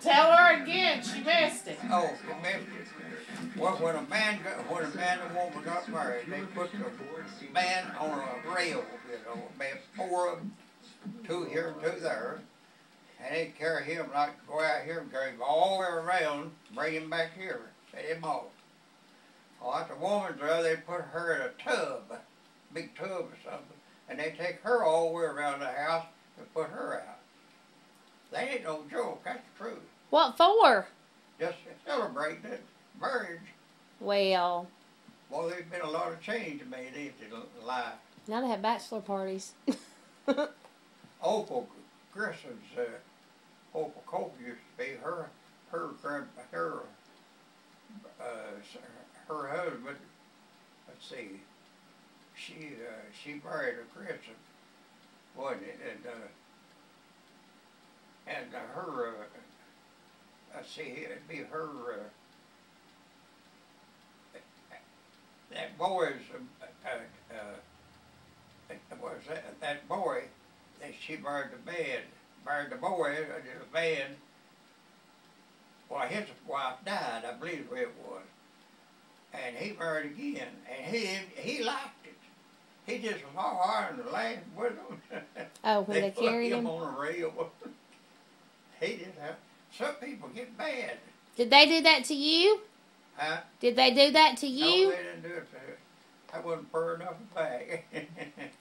Tell her again. She missed it. Oh. Well, when a man when a man and woman got married, they put the man on a rail, you know, about four of them, two here and two there. And they carry him like go out here and carry him all the way around, bring him back here, set him off. Well, like the woman's there, they put her in a tub, big tub or something, and they take her all the way around the house and put her no joke, that's the truth. What for? Just to celebrate the marriage. Well, Well, there's been a lot of change made, ain't it, life? now they have bachelor parties. Opal Grisson's, uh, Opal Cope used to be her, her grand, her, uh, her husband, let's see, she, uh, she married a Grisson, wasn't it, and, uh, and her, uh, let's see, it'd be her, uh, that boy's, uh, uh, uh, was that, that boy, that she married the man, married the boy, uh, the man. Well, his wife died, I believe it was, and he married again, and he he liked it. He just was all hard and laughed with them. Oh, when they put carried him him. on a rail. Have, some people get bad. Did they do that to you? Huh? Did they do that to you? No, they didn't do it to her. I wasn't fur enough back.